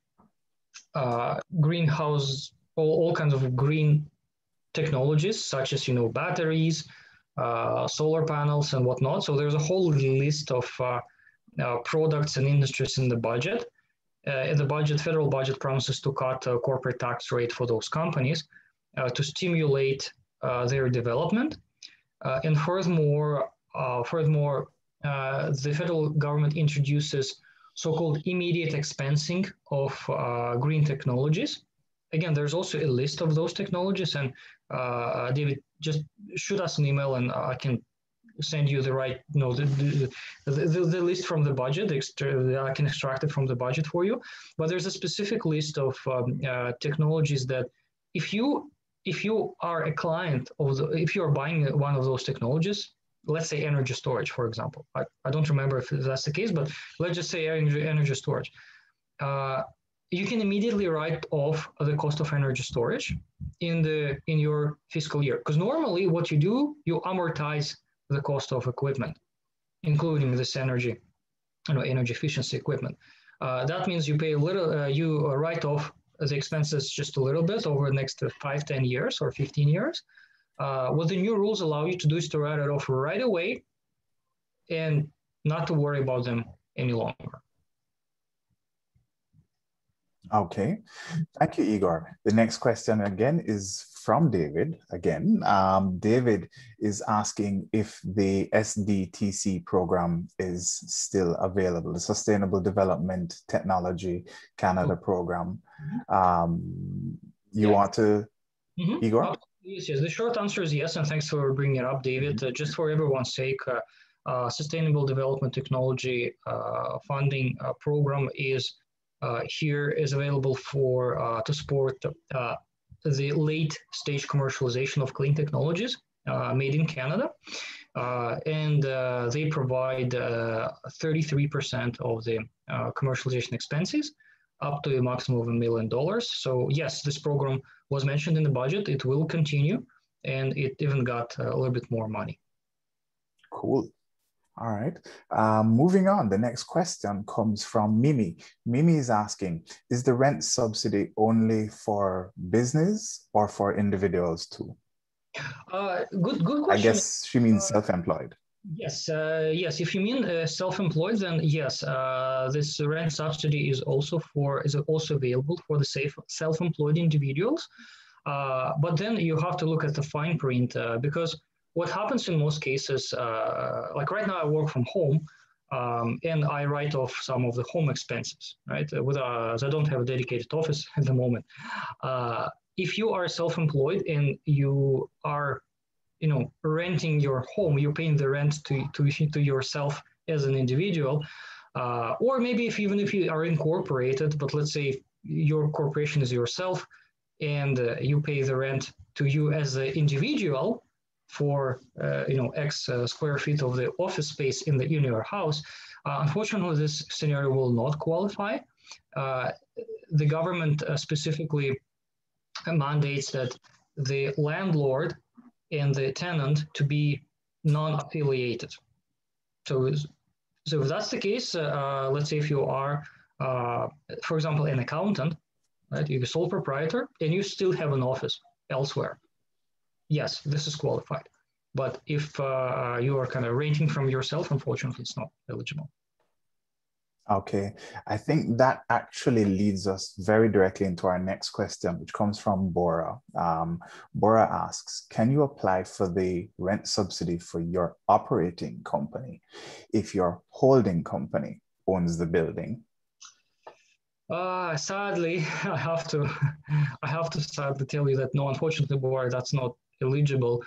uh, greenhouse, all, all kinds of green technologies, such as, you know, batteries, uh, solar panels and whatnot. So there's a whole list of uh, uh products and industries in the budget. Uh, the budget, federal budget promises to cut a corporate tax rate for those companies uh, to stimulate their development. and furthermore, furthermore, the federal government introduces so-called immediate expensing of uh, green technologies. Again, there's also a list of those technologies, and uh, David, just shoot us an email, and I can send you the right, you know, the, the, the, the list from the budget. I can extract it from the budget for you. But there's a specific list of um, uh, technologies that, if you if you are a client of the, if you are buying one of those technologies, let's say energy storage, for example. I, I don't remember if that's the case, but let's just say energy, energy storage. Uh, you can immediately write off the cost of energy storage in the in your fiscal year. Because normally what you do, you amortize the cost of equipment, including this energy, you know, energy efficiency equipment. Uh, that means you pay a little, uh, you write off the expenses just a little bit over the next five, 10 years or 15 years. Uh, what the new rules allow you to do is to write it off right away and not to worry about them any longer. Okay, thank you, Igor. The next question again is from David. Again, um, David is asking if the SDTC program is still available, the Sustainable Development Technology Canada oh. program. Um, you yeah. want to, mm-hmm. Igor? Yes, yes. The short answer is yes, and thanks for bringing it up, David. Mm-hmm. Uh, just for everyone's sake, uh, uh, Sustainable Development Technology uh, funding uh, program is uh, here is available for uh, to support uh, the late stage commercialization of clean technologies made in Canada. and they provide 33% of the commercialization expenses up to a maximum of a million dollars. So yes, this program was mentioned in the budget. It will continue, and it even got a little bit more money. Cool. All right. Um, moving on, the next question comes from Mimi. Mimi is asking Is the rent subsidy only for business or for individuals too? Uh, good, good question. I guess she means uh, self employed. Yes, uh, yes. If you mean uh, self-employed, then yes, uh, this rent subsidy is also for is also available for the safe self-employed individuals. Uh, but then you have to look at the fine print because what happens in most cases, uh, like right now I work from home um, and I write off some of the home expenses, right? With uh, I don't have a dedicated office at the moment. Uh, if you are self-employed and you are, you know, renting your home, you're paying the rent to, to, to yourself as an individual, uh, or maybe if even if you are incorporated, but let's say your corporation is yourself and uh, you pay the rent to you as an individual, for uh, you know X uh, square feet of the office space in the in your house. Uh, unfortunately, this scenario will not qualify. the government specifically mandates that the landlord and the tenant to be non-affiliated. So, so if that's the case, uh, let's say if you are, uh, for example, an accountant, right, you're a sole proprietor, and you still have an office elsewhere yes, this is qualified. But if uh, you are kind of renting from yourself, unfortunately, it's not eligible. Okay, I think that actually leads us very directly into our next question, which comes from Bora. Um, Bora asks Can you apply for the rent subsidy for your operating company if your holding company owns the building? Uh, sadly, I have to, I have to sadly tell you that no, unfortunately, Bora, that's not eligible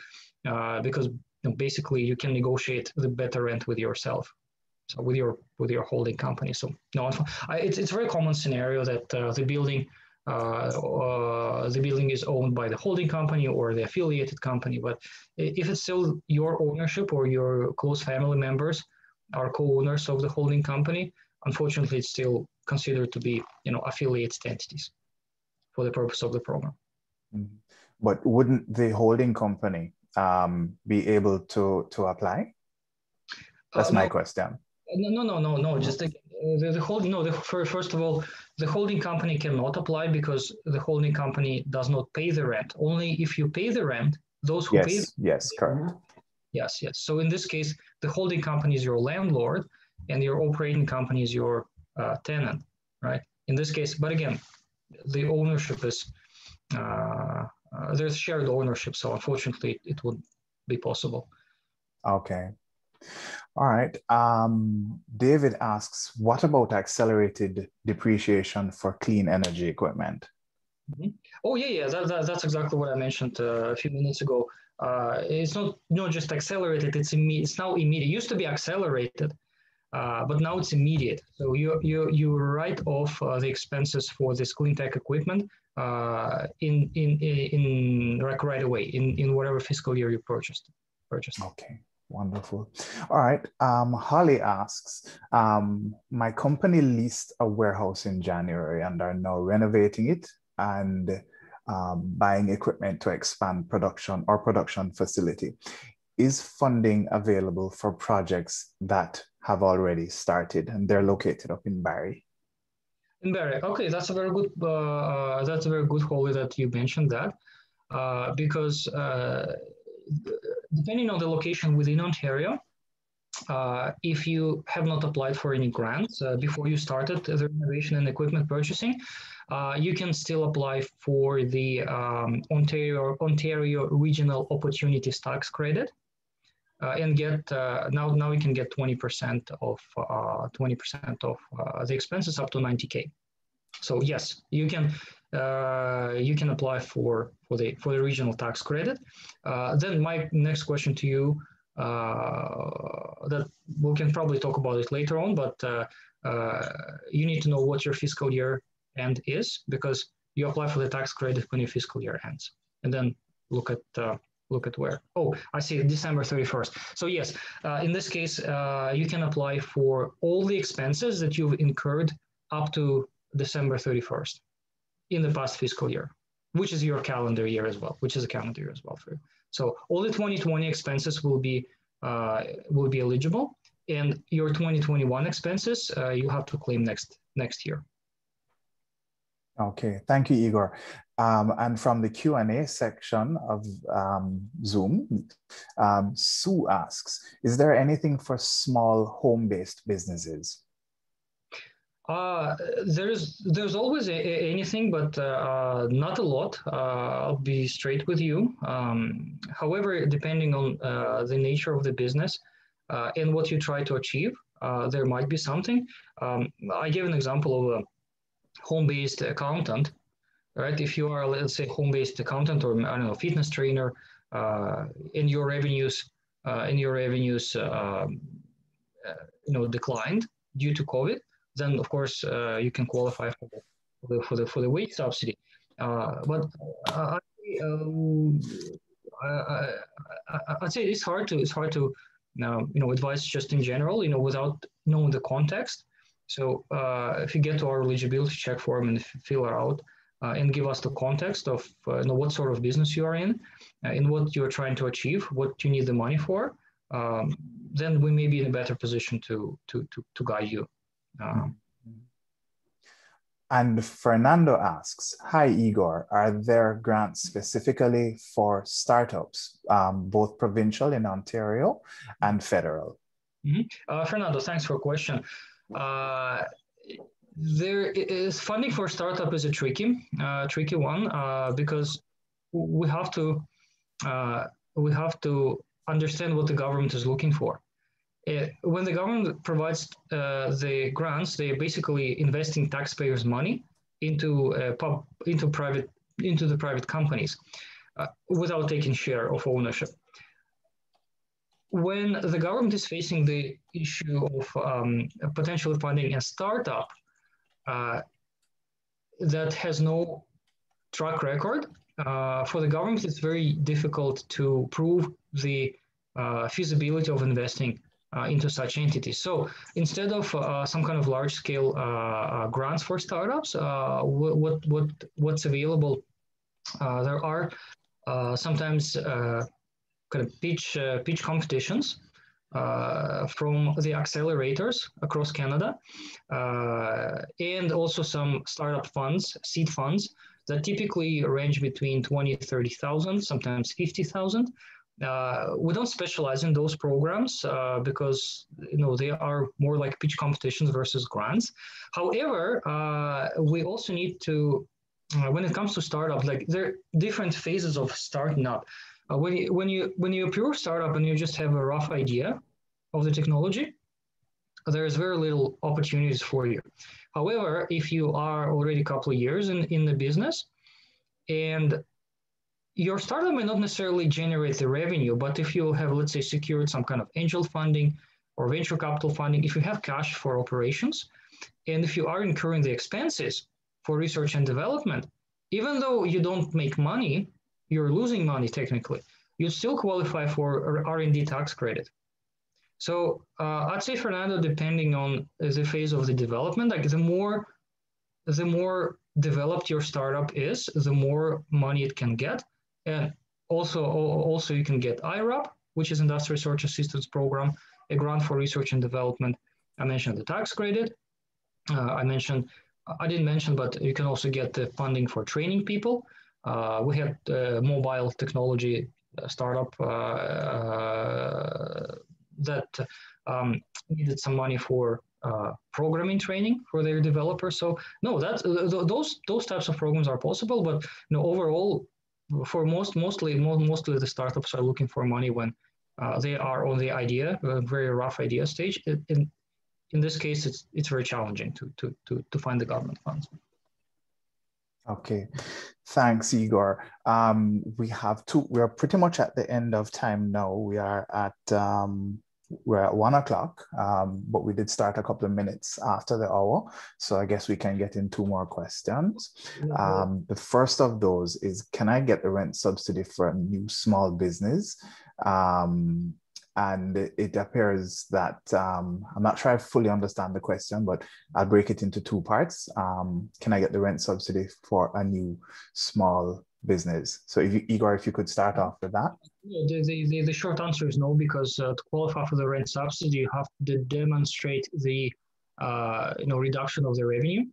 uh, because basically you can negotiate the better rent with yourself so with your with your holding company. So no it's, it's a very common scenario that uh, the building uh, uh, the building is owned by the holding company or the affiliated company. But if it's still your ownership or your close family members are co-owners of the holding company unfortunately it's still considered to be you know affiliated entities for the purpose of the program. Mm-hmm. But wouldn't the holding company um, be able to to apply? That's uh, my question. No, no, no, no. Just the, the, the holding. No, the, first of all, the holding company cannot apply because the holding company does not pay the rent. Only if you pay the rent, those who yes, pay. yes, correct. Yes, yes. So in this case, the holding company is your landlord, and your operating company is your uh, tenant, right? In this case, but again, the ownership is uh, uh, there's shared ownership, so unfortunately, it would be possible. Okay. All right. Um, David asks, what about accelerated depreciation for clean energy equipment? Mm-hmm. Oh yeah, yeah. That, that, that's exactly what I mentioned uh, a few minutes ago. Uh, it's not not just accelerated. It's It's now immediate. It used to be accelerated, uh, but now it's immediate. So you you you write off uh, the expenses for this clean tech equipment uh, in in in like right away in in whatever fiscal year you purchased purchased. Okay. Wonderful. All right. Um, Holly asks, um, my company leased a warehouse in January and are now renovating it and um, buying equipment to expand production or production facility. Is funding available for projects that have already started and they're located up in Barrie? In Barrie, okay, that's a very good. Uh, uh, that's a very good, Holly, that you mentioned that, uh, because uh, depending on the location within Ontario, uh, if you have not applied for any grants uh, before you started the renovation and equipment purchasing, you can still apply for the um, Ontario Ontario Regional Opportunities Tax Credit. and get now now you can get 20% of 20% of the expenses up to 90k. So yes, you can uh, you can apply for for the for the regional tax credit. Uh, then my next question to you uh, that we can probably talk about it later on, but uh, uh, you need to know what your fiscal year end is because you apply for the tax credit when your fiscal year ends, and then look at uh, look at where. Oh, I see, December 31st. So yes, in this case, you can apply for all the expenses that you've incurred up to December 31st in the past fiscal year, which is your calendar year as well, which is a calendar year as well for you. So all the 2020 expenses will be uh, will be eligible, and your 2021 expenses uh, you have to claim next next year. Okay, thank you, Igor. Um, and from the Q&A section of um, Zoom, um, Sue asks, is there anything for small home-based businesses? Uh, there's there's always a, a, anything, but uh, uh, not a lot. Uh, I'll be straight with you. Um, however, depending on uh, the nature of the business uh, and what you try to achieve, there might be something. Um, I gave an example of a home-based accountant, right? If you are, let's say, home-based accountant or I don't know, fitness trainer, and your revenues, and your revenues, um, you know, declined due to COVID then of course uh, you can qualify for the for the for the wage subsidy. Uh, but uh, um, I, would say it's hard to it's hard to you know advise just in general you know without knowing the context. So uh, if you get to our eligibility check form and fill it out uh, and give us the context of uh, you know what sort of business you are in and what you're trying to achieve, what you need the money for, um, then we may be in a better position to to to, to guide you. Um, and Fernando asks, hi Igor, are there grants specifically for startups, um, both provincial in Ontario and federal? Mm -hmm. uh, Fernando, thanks for question. Uh, there is funding for startup is a tricky, uh, tricky one uh, because we have to uh, we have to understand what the government is looking for. Uh, when the government provides uh, the grants, they are basically investing taxpayers' money into uh, pub, into private into the private companies uh, without taking share of ownership. When the government is facing the issue of um, potentially funding a startup uh, that has no track record, uh, for the government, it's very difficult to prove the feasibility of investing into such entities. So instead of uh, some kind of large scale uh, uh grants for startups, uh, what, what, what's available, uh, there are sometimes kind of pitch, pitch competitions from the accelerators across Canada, and also some startup funds, seed funds, that typically range between 20, 30,000, sometimes 50,000. Uh, we don't specialize in those programs uh, because you know they are more like pitch competitions versus grants. However, uh, we also need to, uh, when it comes to startup, like there are different phases of starting up. Uh, when you when you when you're a pure startup and you just have a rough idea of the technology, there's very little opportunities for you. However, if you are already a couple of years in, in the business and your startup may not necessarily generate the revenue, but if you have, let's say, secured some kind of angel funding or venture capital funding, if you have cash for operations, and if you are incurring the expenses for research and development, even though you don't make money, you're losing money technically, you still qualify for R&D tax credit. So uh, I'd say, Fernando, depending on the phase of the development, like the more, the more developed your startup is, the more money it can get and also, also you can get IRAP, which is Industrial Research Assistance Program, a grant for research and development. I mentioned the tax credit. Uh, I mentioned I didn't mention, but you can also get the funding for training people. Uh, we had a mobile technology uh, startup uh, that um, needed some money for uh, programming training for their developers. So no, that's those those types of programs are possible. But you know, overall, for most mostly mostly the startups are looking for money when uh, they are on the idea, a very rough idea stage. In, in this case, it's it's very challenging to to to to find the government funds. Okay, thanks, Igor. Um, we have two. We are pretty much at the end of time now. We are at um, we're at one o'clock, um, but we did start a couple of minutes after the hour. So I guess we can get in two more questions. Um, the first of those is, can I get the rent subsidy for a new small business? Um, and it appears that um, I'm not sure I fully understand the question, but I'll break it into two parts. Um, can I get the rent subsidy for a new small business? So, if you, Igor, if you could start off with that. The, the, the short answer is no, because uh, to qualify for the rent subsidy, you have to demonstrate the uh, you know reduction of the revenue.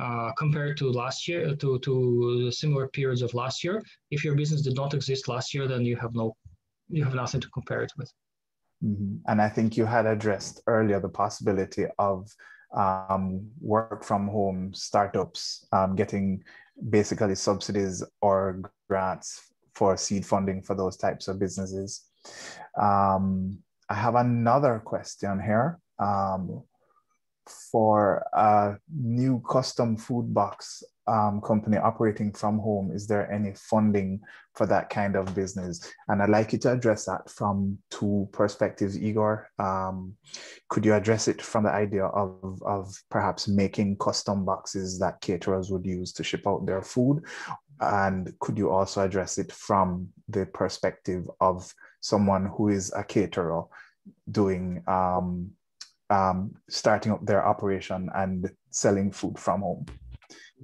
Uh, compared to last year, to, to similar periods of last year. If your business did not exist last year, then you have no you have nothing to compare it with. Mm-hmm. And I think you had addressed earlier the possibility of um, work from home startups um, getting basically subsidies or grants for seed funding for those types of businesses. Um, I have another question here. Um, for a new custom food box um, company operating from home, is there any funding for that kind of business? And I'd like you to address that from two perspectives, Igor. Um, could you address it from the idea of, of perhaps making custom boxes that caterers would use to ship out their food? And could you also address it from the perspective of someone who is a caterer doing um, um, starting up their operation and selling food from home?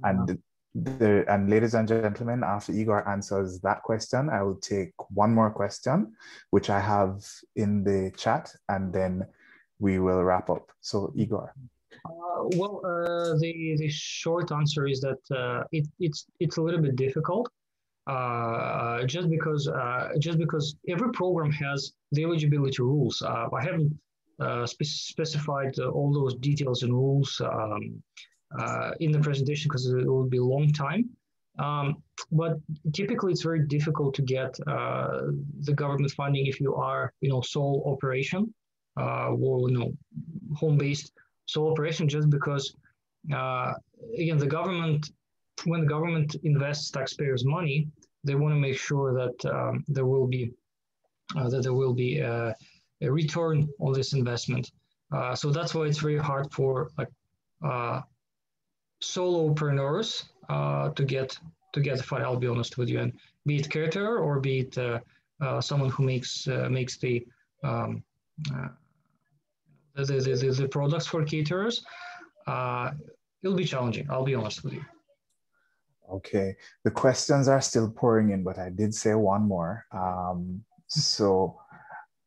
And the and ladies and gentlemen, after Igor answers that question, I will take one more question, which I have in the chat, and then we will wrap up. So Igor. Uh, well, uh, the the short answer is that uh, it, it's it's a little bit difficult, uh, just because uh, just because every program has the eligibility rules. Uh, I haven't spe specified all those details and rules. Um, uh, in the presentation because it will be a long time. Um, but typically, it's very difficult to get uh, the government funding if you are, you know, sole operation uh, or you know, home-based sole operation. Just because, uh, again, the government, when the government invests taxpayers' money, they want to make sure that um, there will be uh, that there will be a, a, return on this investment. Uh, so that's why it's very hard for like solopreneurs uh, to get to get far. I'll be honest with you, and be it caterer or be it uh, uh, someone who makes uh, makes the, um, uh, the, the, the, the products for caterers, uh, it'll be challenging. I'll be honest with you. Okay, the questions are still pouring in, but I did say one more. Um, so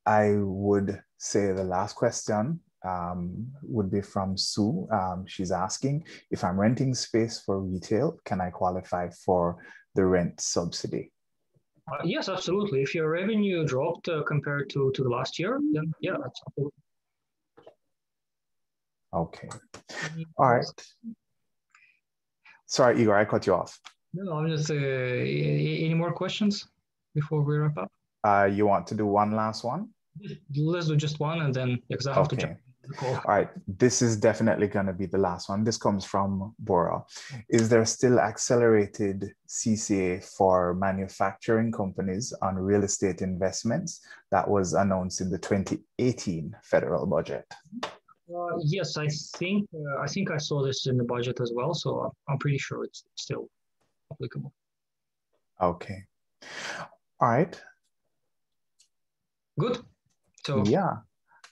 I would say the last question um, would be from Sue. Um, she's asking if I'm renting space for retail, can I qualify for the rent subsidy? Uh, yes, absolutely. If your revenue dropped uh, compared to, to the last year, then yeah, that's absolutely. Okay. All right. Sorry, Igor, I cut you off. No, I'm just, uh, any more questions before we wrap up? Uh, you want to do one last one? Let's do just one and then, because I have okay. to jump. All right, this is definitely going to be the last one. This comes from Bora. Is there still accelerated CCA for manufacturing companies on real estate investments that was announced in the 2018 federal budget? Uh, yes, I think uh, I think I saw this in the budget as well, so I'm pretty sure it's still applicable. Okay. All right. Good. So yeah,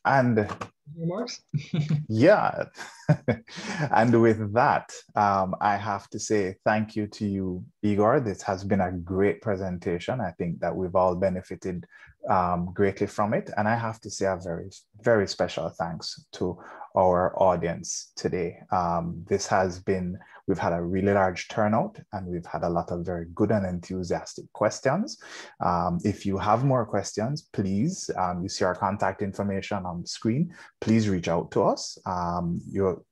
and remarks? yeah. and with that, um, I have to say thank you to you, Igor. This has been a great presentation. I think that we've all benefited um, greatly from it. And I have to say a very, very special thanks to our audience today. Um, this has been, we've had a really large turnout and we've had a lot of very good and enthusiastic questions. Um, if you have more questions, please, um, you see our contact information on the screen, please reach out to us. Um,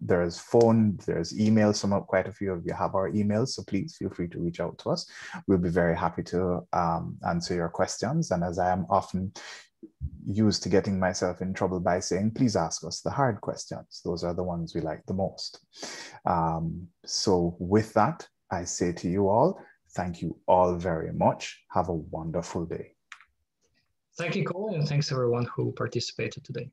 there's phone, there's email, some of quite a few of you have our emails, so please feel free to reach out to us. We'll be very happy to um, answer your questions. And as I am often used to getting myself in trouble by saying, please ask us the hard questions. Those are the ones we like the most. Um, so with that, I say to you all, thank you all very much. Have a wonderful day. Thank you, Cole, and thanks everyone who participated today.